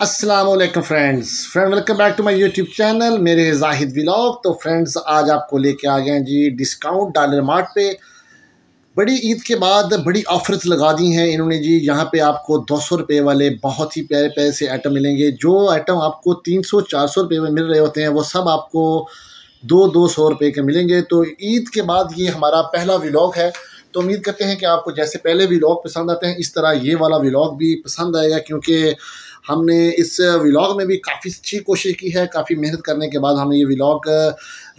السلام علیکم friends. Friend welcome back to my YouTube channel. میرے زاہد ولاگ۔ تو فرینڈز، آج آپ کو لے کے آ گئے ہیں جی ڈسکاؤنٹ ڈالر مارٹ پہ۔ بڑی عید کے بعد بڑی آفرز لگا دی ہیں انہوں نے جی۔ یہاں پہ آپ کو دو سو روپے والے بہت ہی پیارے پیارے سے آئٹم ملیں گے۔ جو آئٹم آپ کو تین سو چار سو روپے میں مل رہے ہوتے ہیں، وہ سب آپ کو دو دو سو روپے کے ملیں گے۔ تو عید کے بعد یہ ہمارا پہلا ولاگ ہے۔ تو امید کرتے ہیں کہ آپ کو جیسے پہلے ولاگ پسند آتے ہیں، اس طرح یہ والا ولاگ بھی پسند آئے گا۔ کیونکہ ہم نے اس ولاگ میں بھی کافی اچھی کوشش کی ہے، کافی محنت کرنے کے بعد ہم یہ ولاگ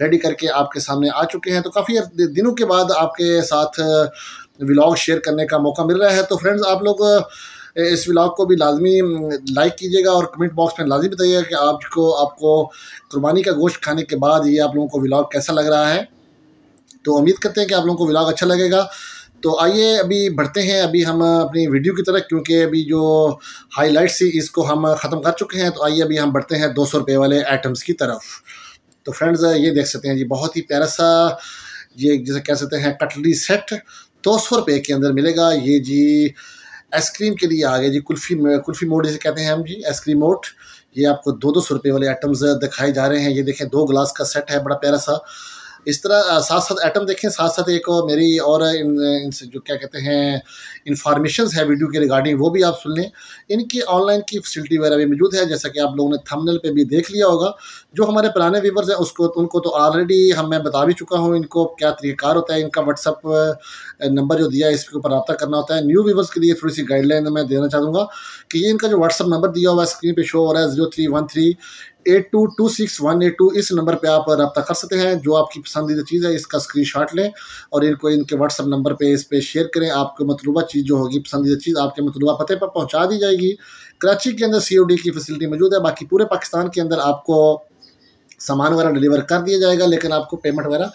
ریڈی کر کے آپ کے سامنے آ چکے ہیں۔ تو کافی دنوں کے بعد آپ کے ساتھ ولاگ شیئر کرنے کا موقع مل رہا ہے۔ تو فرینڈز آپ لوگ اس ولاگ کو بھی لازمی لائک کیجیے گا اور کمنٹ باکس میں لازمی بتائیے گا کہ آپ کو آپ کو قربانی کا گوشت کھانے کے بعد یہ آپ لوگوں کو ولاگ کیسا لگ رہا ہے۔ تو امید کرتے ہیں کہ آپ لوگوں کو ولاگ اچھا لگے گا۔ تو آئیے ابھی بڑھتے ہیں، ابھی ہم اپنی ویڈیو کی طرح کیونکہ ابھی جو ہائی لائٹ سی اس کو ہم ختم کر چکے ہیں۔ تو آئیے ابھی ہم بڑھتے ہیں دو سو روپے والے آئٹمس کی طرف۔ تو فرینڈز، یہ دیکھ سکتے ہیں جی بہت ہی پیارا سا، یہ جیسے کہہ سکتے ہیں، کٹلی سیٹ دو سو روپے کے اندر ملے گا۔ یہ جی آئس کریم کے لیے آگے جی کلفی کلفی موڈ جسے کہتے ہیں ہم جی آئس کریم موڈ۔ یہ آپ کو دو دو سو روپے والے آئٹمز دکھائے جا رہے ہیں۔ یہ دیکھیں، دو گلاس کا سیٹ ہے، بڑا پیارا سا۔ اس طرح ساتھ ساتھ ایٹم دیکھیں، ساتھ ساتھ ایک میری اور ان سے جو کیا کہتے ہیں انفارمیشنز ہے ویڈیو کے ریگارڈنگ وہ بھی آپ سن لیں۔ ان کی آن لائن کی فیسلٹی وغیرہ بھی موجود ہے، جیسا کہ آپ لوگوں نے تھمنل پہ بھی دیکھ لیا ہوگا۔ جو ہمارے پرانے ویورز ہیں، اس کو، ان کو تو آلریڈی ہم، میں بتا بھی چکا ہوں ان کو کیا طریقہ کار ہوتا ہے۔ ان کا واٹس اپ نمبر جو دیا ہے، اس کے اوپر رابطہ کرنا ہوتا ہے۔ نیو ویورز کے لیے تھوڑی سی گائیڈ لائن میں دینا چاہوں گا کہ یہ ان کا جو واٹس اپ نمبر دیا ہوا ہے اسکرین پہ شو ہو رہا ہے zero three one three eight two two six one eight two اس نمبر پہ آپ رابطہ کر سکتے ہیں، جو آپ کی پسندیدہ چیز ہے، اس کا اسکرین شاٹ لیں اور ان کو ان کے واٹس اپ نمبر پہ اس پہ شیئر کریں۔ آپ کو مطلوبہ چیز جو ہوگی، پسندیدہ چیز آپ کے مطلوبہ پتے پر پہنچا دی جائے گی۔ کراچی کے اندر سی او ڈی کی فیسلٹی موجود ہے، باقی پورے پاکستان کے اندر آپ کو سامان وغیرہ ڈلیور کر دیا جائے گا، لیکن آپ کو پیمنٹ وغیرہ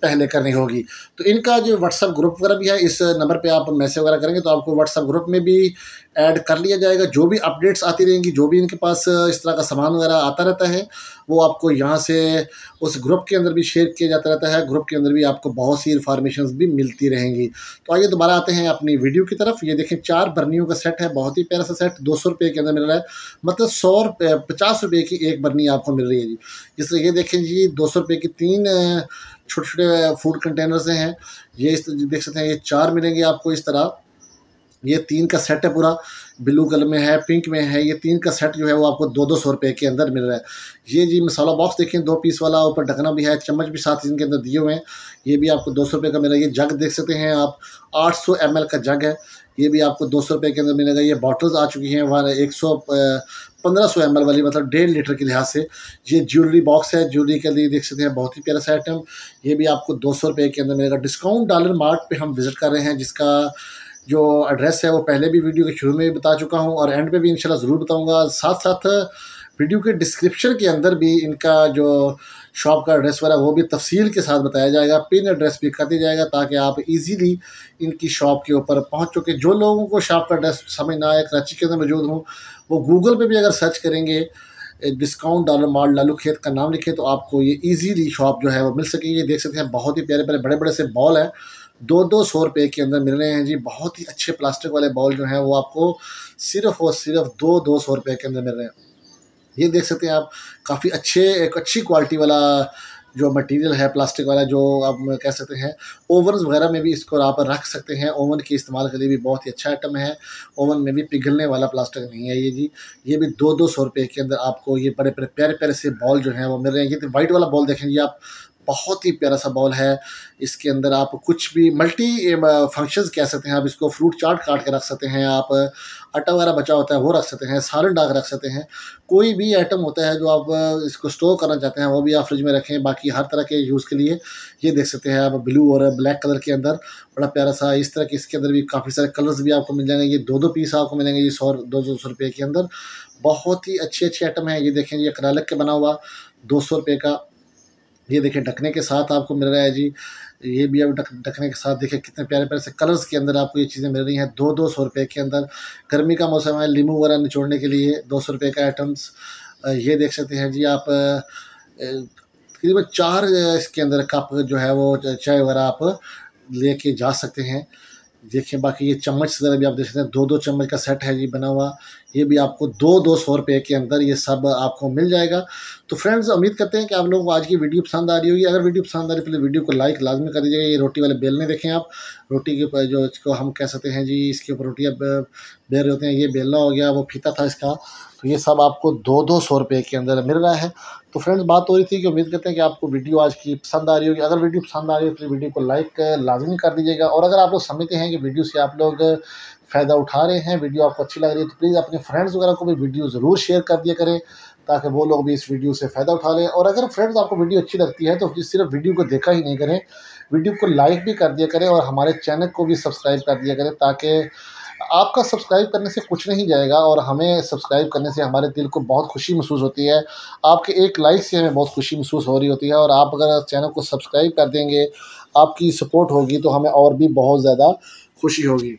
پہلے کرنی ہوگی۔ تو ان کا جو واٹس اپ گروپ وغیرہ بھی ہے، اس نمبر پہ آپ میسیج وغیرہ کریں گے تو آپ کو واٹس اپ گروپ میں بھی ایڈ کر لیا جائے گا۔ جو بھی اپڈیٹس آتی رہیں گی، جو بھی ان کے پاس اس طرح کا سامان وغیرہ آتا رہتا ہے، وہ آپ کو یہاں سے اس گروپ کے اندر بھی شیئر کیا جاتا رہتا ہے۔ گروپ کے اندر بھی آپ کو بہت سی انفارمیشنز بھی ملتی رہیں گی۔ تو آئیے دوبارہ آتے ہیں اپنی ویڈیو کی طرف۔ یہ دیکھیں، چار برنیوں کا سیٹ ہے، بہت ہی پیارا سا سیٹ دو سو روپے کے اندر مل رہا ہے۔ مطلب سو روپے، پچاس روپے کی ایک برنی آپ کو مل رہی ہے جی۔ جس طرح یہ دیکھیں جی دو سو روپے کی تین چھوٹے چھوٹے فوڈ کنٹینرز ہیں۔ یہ اس جی دیکھ سکتے ہیں، یہ چار ملیں گے آپ کو اس طرح۔ یہ تین کا سیٹ ہے پورا۔ بلو کلر میں ہے پنک میں ہے۔ یہ تین کا سیٹ جو ہے وہ آپ کو دو دو سو روپے کے اندر مل رہا ہے۔ یہ جی مسالہ باکس دیکھیں، دو پیس والا، اوپر ڈھکنا بھی ہے، چمچ بھی ساتھ ان کے اندر دیے ہوئے ہیں۔ یہ بھی آپ کو دو سو روپے کا مل رہا ہے یہ جگ دیکھ سکتے ہیں آپ، آٹھ سو ایم ایل کا جگ ہے۔ یہ بھی آپ کو دو سو روپے کے اندر ملے گا۔ یہ باٹلز آ چکی ہیں، وہاں ایک سو پندرہ سو ایم ایل والی مطلب ڈیڑھ لیٹر کے لحاظ سے۔ یہ جیولری باکس ہے، جیولری کے لیے دیکھ سکتے ہیں، بہت ہی پیارا سا آئٹم یہ بھی آپ کو دو سو روپے کے اندر ملے گا۔ ڈسکاؤنٹ ڈالر مارٹ پہ ہم وزٹ کر رہے ہیں، جس کا جو ایڈریس ہے، وہ پہلے بھی ویڈیو کے شروع میں بھی بتا چکا ہوں، اور اینڈ پہ بھی انشاءاللہ ضرور بتاؤں گا۔ ساتھ ساتھ ویڈیو کے ڈسکرپشن کے اندر بھی ان کا جو شاپ کا ایڈریس وغیرہ، وہ بھی تفصیل کے ساتھ بتایا جائے گا۔ پن ایڈریس بھی کر دیا جائے گا تاکہ آپ ایزیلی ان کی شاپ کے اوپر پہنچ چکے۔ جو لوگوں کو شاپ کا ایڈریس سمجھ نہ آئے، کراچی کے اندر موجود ہوں وہ گوگل پہ بھی اگر سرچ کریں گے ڈسکاؤنٹ ڈالر مال لالو کھیت کا نام لکھے تو آپ کو یہ ایزیلی شاپ جو ہے وہ مل سکے یہ دیکھ سکتے ہیں بہت ہی پیارے پیارے بڑے بڑے سے بال ہیں۔ دو دو سو روپے کے اندر مل رہے ہیں جی۔ بہت ہی اچھے پلاسٹک والے بال جو ہیں وہ آپ کو صرف اور صرف دو دو سو روپے کے اندر مل رہے ہیں۔ یہ دیکھ سکتے ہیں آپ، کافی اچھے، ایک اچھی کوالٹی والا جو مٹیریل ہے پلاسٹک والا جو آپ کہہ سکتے ہیں اوونز وغیرہ میں بھی اس کو آپ رکھ سکتے ہیں. اوون کے استعمال کے لیے بھی بہت ہی اچھا آئٹم ہے. اوون میں بھی پگھلنے والا پلاسٹک نہیں ہے یہ جی. یہ بھی دو دو سو روپے کے اندر آپ کو یہ بڑے بڑے پیارے پیارے سے بال جو ہیں وہ مل رہے ہیں. یہ وائٹ والا بال دیکھیں جی آپ بہت ہی پیارا سا بال ہے۔ اس کے اندر آپ کچھ بھی eh, ملٹی فنکشنز کہہ سکتے ہیں، آپ اس کو فروٹ چاٹ کاٹ کے رکھ سکتے ہیں، آپ آٹا وغیرہ بچا ہوتا ہے، وہ رکھ سکتے ہیں، سالن ڈاک رکھ سکتے ہیں۔ کوئی بھی آئٹم ہوتا ہے جو آپ اس کو اسٹور کرنا چاہتے ہیں، وہ بھی آپ فریج میں رکھیں۔ باقی ہر طرح کے یوز کے لیے یہ دیکھ سکتے ہیں آپ بلو اور بلیک کلر کے اندر۔ بڑا پیارا سا اس طرح کے اس کے اندر بھی کافی سارے کلرز بھی آپ کو مل جائیں گے۔ یہ دو دو پیس آپ کو ملیں گے، یہ سو، دو دو سو روپے کے اندر۔ بہت ہی اچھے اچھے آئٹم ہیں۔ یہ دیکھیں، یہ کرالک کے بنا ہوا دو سو روپے کا یہ دیکھیں، ڈھکنے کے ساتھ آپ کو مل رہا ہے جی یہ بھی اب ڈھکنے کے ساتھ دیکھیں کتنے پیارے پیارے سے کلرز کے اندر آپ کو یہ چیزیں مل رہی ہیں۔ دو دو سو روپے کے اندر گرمی کا موسم ہے، لیمو وغیرہ نچوڑنے کے لیے دو سو روپے کا آئٹمس یہ دیکھ سکتے ہیں جی آپ تقریباً چار اس کے اندر کپ جو ہے وہ چائے وغیرہ آپ لے کے جا سکتے ہیں۔ دیکھیں، باقی یہ چمچ وغیرہ بھی آپ دیکھ سکتے ہیں۔ دو دو چمچ کا سیٹ ہے جی بنا ہوا۔ یہ بھی آپ کو دو دو سو روپے کے اندر یہ سب آپ کو مل جائے گا۔ تو فرینڈز، امید کرتے ہیں کہ آپ لوگوں کو آج کی ویڈیو پسند آ رہی ہوگی۔ اگر ویڈیو پسند آ رہی ہے پہلے ویڈیو کو لائک لازمی کر دیجیے گا۔ یہ روٹی والے بیل نہیں دیکھیں آپ۔ روٹی کے اوپر جو اس کو ہم کہہ سکتے ہیں جی اس کے اوپر روٹیاں بیل رہے ہوتے ہیں، یہ بیلنا ہو گیا، وہ پھیتا تھا اس کا۔ تو یہ سب آپ کو دو دو سو روپے کے اندر مل رہا ہے۔ تو فرینڈز، بات ہو رہی تھی کہ امید کرتے ہیں کہ آپ کو ویڈیو آج کی پسند آ رہی ہوگی۔ اگر ویڈیو پسند آ رہی ہے تو ویڈیو کو لائک، لازمی کر دیجیے گا۔ اور اگر آپ لوگ سمجھتے ہیں کہ ویڈیو سے آپ لوگ فائدہ اٹھا رہے ہیں، ویڈیو آپ کو اچھی لگ رہی ہے، تو پلیز اپنے فرینڈز وغیرہ کو بھی ویڈیو ضرور شیئر کر دیا کریں۔ تاکہ وہ لوگ بھی اس ویڈیو سے فائدہ اٹھا لیں۔ اور اگر فرینڈز آپ کو ویڈیو اچھی لگتی ہے تو صرف ویڈیو کو دیکھا ہی نہیں کریں، ویڈیو کو لائک بھی کر دیا کریں اور ہمارے چینل کو بھی سبسکرائب کر دیا کریں تاکہ آپ کا سبسکرائب کرنے سے کچھ نہیں جائے گا اور ہمیں سبسکرائب کرنے سے ہمارے دل کو بہت خوشی محسوس ہوتی ہے۔ آپ کے ایک لائک سے ہمیں بہت خوشی محسوس ہو رہی ہوتی ہے اور آپ اگر چینل کو سبسکرائب کر دیں گے، آپ کی سپورٹ ہوگی تو ہمیں اور بھی بہت زیادہ خوشی ہوگی۔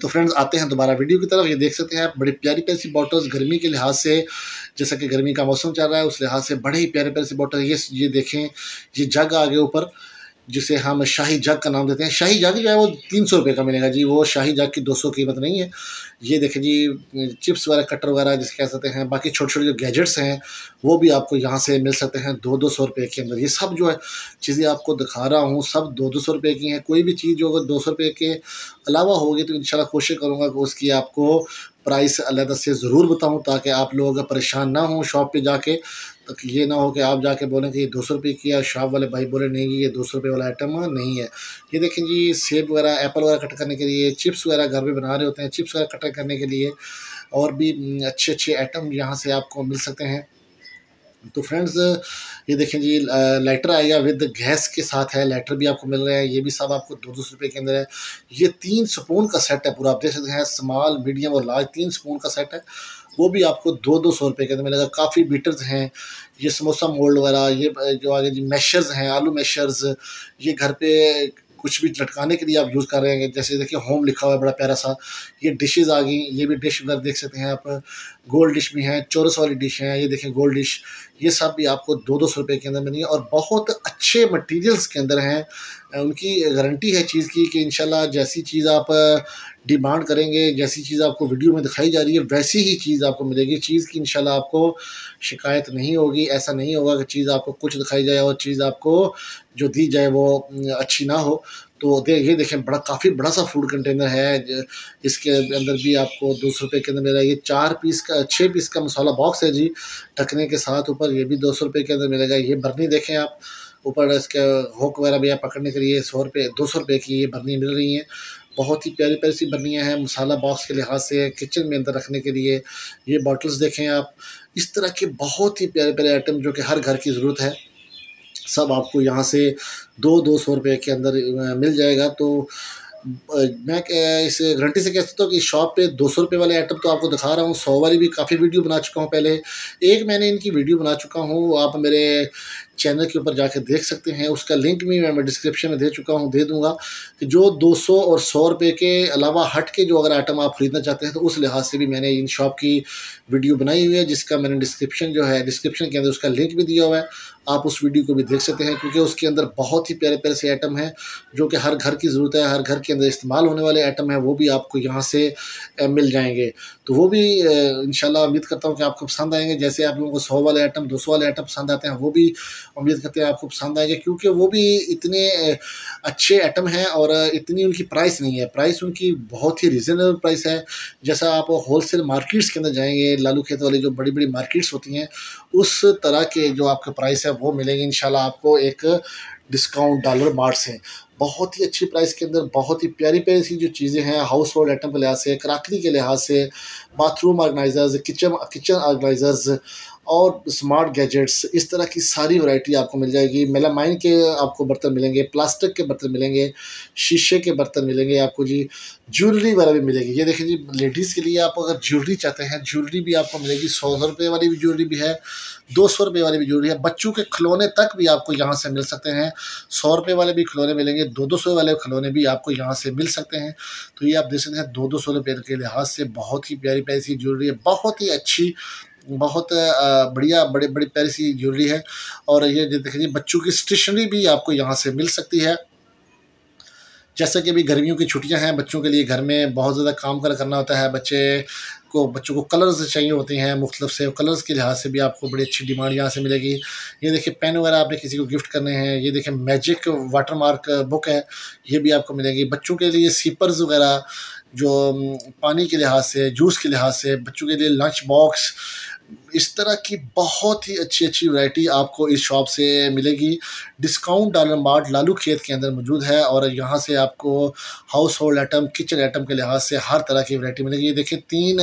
تو فرینڈز آتے ہیں دوبارہ ویڈیو کی طرف، یہ دیکھ سکتے ہیں بڑی پیاری پیاری سی بوٹلز گرمی کے لحاظ سے، جیسا کہ گرمی کا موسم چل رہا ہے، اس لحاظ سے بڑے ہی پیارے پیارے سی بوٹل یہ دیکھیں، یہ جگ آگے اوپر جسے ہم شاہی جگ کا نام دیتے ہیں۔ شاہی جگ جو ہے وہ تین سو روپے کا ملے گا جی وہ شاہی جگ کی دو سو قیمت نہیں ہے۔ یہ دیکھیں جی چپس وغیرہ، کٹر وغیرہ جسے کہہ سکتے ہیں، باقی چھوٹے چھوٹے جو گیجٹس ہیں، وہ بھی آپ کو یہاں سے مل سکتے ہیں دو دو سو روپے کے اندر۔ یہ سب جو ہے چیزیں آپ کو دکھا رہا ہوں، سب دو دو سو روپے کی ہیں۔ کوئی بھی چیز جو اگر دو سو روپے کے علاوہ ہوگی تو انشاءاللہ کوشش کروں گا کہ اس کی آپ کو پرائس علیحدہ سے ضرور بتاؤں تاکہ آپ لوگ پریشان نہ ہوں شاپ پہ جا کے۔ تک یہ نہ ہو کہ آپ جا کے بولیں کہ یہ دو سو روپئے کی ہے، شاپ والے بھائی بولے نہیں یہ دو سو روپئے والا آئٹم نہیں ہے۔ یہ دیکھیں جی سیب وغیرہ، ایپل وغیرہ کٹ کرنے کے لیے، چپس وغیرہ گھر پہ بنا رہے ہوتے ہیں۔ چپس وغیرہ کٹ کرنے کے لیے اور بھی اچھے اچھے آئٹم یہاں سے آپ کو مل سکتے ہیں۔ تو فرینڈز یہ دیکھیں جی لیٹر آئے گا ود گیس کے ساتھ ہے۔ لیٹر بھی آپ کو مل رہے ہیں۔ یہ بھی سب آپ کو دو دو سو روپئے کے اندر ہے۔ یہ تین سپون کا سیٹ ہے۔ پورا آپ دیکھ سکتے ہیں اسمال میڈیم اور لارج تین سپون کا سیٹ ہے۔ وہ بھی آپ کو دو دو سو روپے کے اندر ملے گا۔ کافی بیٹرز ہیں، یہ سموسا مولڈ وغیرہ، یہ جو آگے جی میشرز ہیں، آلو میشرز، یہ گھر پہ کچھ بھی لٹکانے کے لیے آپ یوز کر رہے ہیں۔ جیسے دیکھیں ہوم لکھا ہوا ہے، بڑا پیارا سا۔ یہ ڈشز آ گئیں، یہ بھی ڈش ادھر دیکھ سکتے ہیں آپ۔ گولڈ ڈش بھی ہیں چورس والی ڈش ہیں، یہ دیکھیں گولڈ ڈش یہ سب بھی آپ کو دو دو سو روپے کے اندر ملیں گے اور بہت اچھے مٹیریلز کے اندر ہیں۔ ان کی گارنٹی ہے چیز کی کہ انشاءاللہ جیسی چیز آپ ڈیمانڈ کریں گے، جیسی چیز آپ کو ویڈیو میں دکھائی جا رہی ہے، ویسی ہی چیز آپ کو ملے گی۔ چیز کی انشاءاللہ آپ کو شکایت نہیں ہوگی، ایسا نہیں ہوگا کہ چیز آپ کو کچھ دکھائی جائے اور چیز آپ کو جو دی جائے وہ اچھی نہ ہو۔ تو یہ دیکھیں، بڑا کافی بڑا سا فوڈ کنٹینر ہے اس کے اندر بھی آپ کو دو سو روپے کے اندر ملے گا یہ چار پیس کا چھ پیس کا مسالہ باکس ہے جی ٹکنے کے ساتھ اوپر یہ بھی دو سو روپے کے اندر ملے گا۔ یہ برنی دیکھیں آپ، اوپر اس کے ہوک وغیرہ بھی آپ پکڑنے کے لیے سو روپے دو سو روپے کی یہ برنی مل رہی ہیں۔ بہت ہی پیاری پیاری سی برنیاں ہیں مسالہ باکس کے لحاظ سے کچن میں اندر رکھنے کے لیے۔ یہ باٹلز دیکھیں آپ، اس طرح کے بہت ہی پیارے پیارے آئٹم جو کہ ہر گھر کی ضرورت ہے۔ سب آپ کو یہاں سے دو دو سو روپے کے اندر مل جائے گا۔ تو میں اس گارنٹی سے کہہ سکتا ہوں کہ شاپ پہ دو سو روپے والے آئٹم تو آپ کو دکھا رہا ہوں، سو والی بھی کافی ویڈیو بنا چکا ہوں۔ پہلے ایک میں نے ان کی ویڈیو بنا چکا ہوں آپ میرے چینل کے اوپر جا کے دیکھ سکتے ہیں۔ اس کا لنک بھی میں ڈسکرپشن میں دے چکا ہوں، دے دوں گا کہ جو دو سو اور سو روپے کے علاوہ ہٹ کے جو اگر آئٹم آپ خریدنا چاہتے ہیں تو اس لحاظ سے بھی میں نے ان شاپ کی ویڈیو بنائی ہوئی ہے، جس کا میں نے ڈسکرپشن جو ہے ڈسکرپشن کے اندر اس کا لنک بھی دیا ہوا ہے۔ آپ اس ویڈیو کو بھی دیکھ سکتے ہیں کیونکہ اس کے اندر بہت ہی پیارے پیارے سے آئٹم ہیں، جو کہ ہر گھر کی ضرورت ہے، ہر گھر کے اندر استعمال ہونے والے آئٹم ہیں، وہ بھی آپ کو یہاں سے مل جائیں گے۔ تو وہ بھی انشاءاللہ امید کرتا ہوں کہ آپ کو پسند آئیں گے۔ جیسے آپ لوگوں کو سو والے آئٹم دو سو والے آئٹم پسند آتے ہیں، وہ بھی امید کرتے ہیں آپ کو پسند آئیں گے کیونکہ وہ بھی اتنے اچھے آئٹم ہیں اور اتنی ان کی پرائس نہیں ہے۔ پرائس ان کی بہت ہی ریزنیبل پرائس ہے۔ جیسا آپ ہول سیل مارکیٹس کے اندر جائیں گے، لالو کھیت والی جو بڑی بڑی مارکیٹس ہوتی ہیں، اس طرح کے جو آپ کا پرائس ہے، وہ ملیں گے۔ انشاءاللہ آپ کو ایک ڈسکاؤنٹ ڈالر مارٹس ہیں بہت ہی اچھی پرائس کے اندر بہت ہی پیاری پیاری سی جو چیزیں ہیں ہاؤس ہولڈ آئٹم کے لحاظ سے، کراکری کے لحاظ سے bathroom organizers kitchen kitchen organizers اور اسمارٹ گیجٹس اس طرح کی ساری ورائٹی آپ کو مل جائے گی. میلامائن کے آپ کو برتن ملیں گے پلاسٹک کے برتن ملیں گے، شیشے کے برتن ملیں گے آپ کو جی. جیولری وغیرہ بھی ملے گی. یہ دیکھیں جی لیڈیز کے لیے آپ اگر جیولری چاہتے ہیں جیولری بھی آپ کو ملے گی. سو سو روپے والی بھی جیولری بھی ہے، دو سو روپے والی بھی جیولری ہے. بچوں کے کھلونے تک بھی آپ کو یہاں سے مل سکتے ہیں. سو روپے والے بھی کھلونے ملیں گے، دو دو سو والے کھلونے بھی آپ کو یہاں سے مل سکتے ہیں. تو یہ آپ دیکھ سکتے ہیں دو دو سو روپے کے لحاظ سے بہت ہی پیاری پیاری سی جیولری ہے. بہت ہی اچھی بہت بڑھیا، بڑے، بڑی پیاری سی جیولری ہے۔ اور یہ دیکھیں بچوں کی اسٹیشنری بھی آپ کو یہاں سے مل سکتی ہے۔ جیسا کہ ابھی گرمیوں کی چھٹیاں ہیں، بچوں کے لیے گھر میں بہت زیادہ کام کر کرنا ہوتا ہے۔ بچے کو، بچوں کو کلرز چاہیے ہوتے ہیں، مختلف سے۔ کلرز کے لحاظ سے بھی آپ کو بڑی اچھی ڈیمانڈ یہاں سے ملے گی۔ یہ دیکھیں پین وغیرہ آپ نے کسی کو گفٹ کرنے ہیں۔ یہ دیکھیں میجک واٹر مارک بک ہے، یہ بھی آپ کو ملے گی۔ بچوں کے لیے سیپرز وغیرہ جو پانی کے لحاظ سے جوس کے لحاظ سے بچوں کے لیے لنچ باکس اس طرح کی بہت ہی اچھی اچھی ورائٹی آپ کو اس شاپ سے ملے گی۔ ڈسکاؤنٹ ڈالر مارٹ لالو کھیت کے اندر موجود ہے اور یہاں سے آپ کو household item kitchen item کے لحاظ سے ہر طرح کی ورائٹی ملے گی۔ یہ دیکھیں تین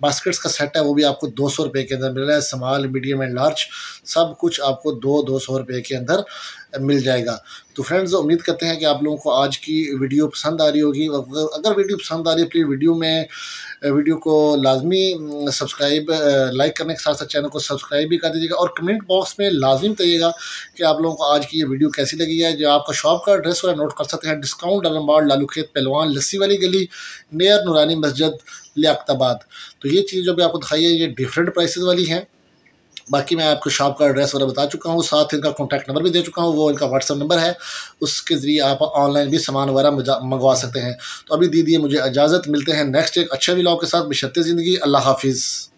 باسکٹس کا سیٹ ہے، وہ بھی آپ کو دو سو روپے کے اندر مل رہا ہے۔ سمال میڈیم اینڈ لارج سب کچھ آپ کو دو دو سو روپے کے اندر مل جائے گا۔ تو فرینڈز امید کرتے ہیں کہ آپ لوگوں کو آج کی ویڈیو پسند آ رہی ہوگی۔ اگر ویڈیو پسند آ رہی ہے پلیز ویڈیو میں ویڈیو کو لازمی سبسکرائب لائک کرنے کے ساتھ ساتھ چینل کو سبسکرائب بھی کر دیجیے گا اور کمنٹ باکس میں لازم کہیے گا کہ آپ لوگوں کو آج کی یہ ویڈیو کیسی لگی ہے، جو آپ کا شاپ کا ایڈریس ہو نوٹ کر سکتے ہیں۔ ڈسکاؤنٹ المبار لالو کھیت پہلوان لسی والی گلی نیئر نورانی مسجد لیاقت آباد تو یہ چیز جو بھی آپ کو دکھائی ہے، یہ ڈیفرنٹ پرائسز والی ہیں۔ باقی میں آپ کو شاپ کا ایڈریس وغیرہ بتا چکا ہوں، ساتھ ان کا کانٹیکٹ نمبر بھی دے چکا ہوں، وہ ان کا واٹس ایپ نمبر ہے۔ اس کے ذریعے آپ آن لائن بھی سامان وغیرہ منگوا سکتے ہیں۔ تو ابھی دیدیے مجھے اجازت، ملتے ہیں نیکسٹ ایک اچھے ولاگ کے ساتھ۔ بشرط زندگی، اللہ حافظ۔